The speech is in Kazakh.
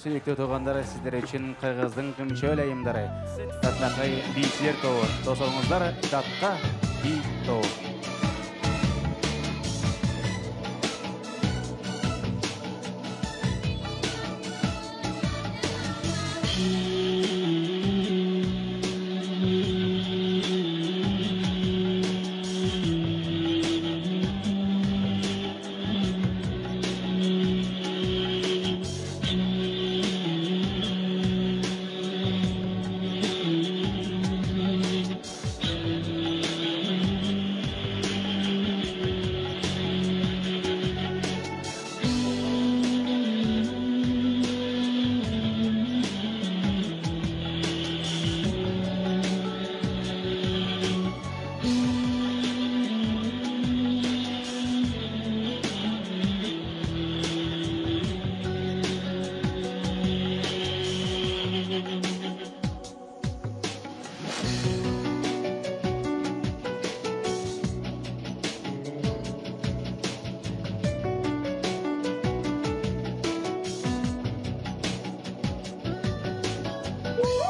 сүйіктүү туугандар сиздер үчүн кыргыздын күмчөөл айымдары. Татнакай бийчилер тобу тосоңуздар датка би тобу Woo!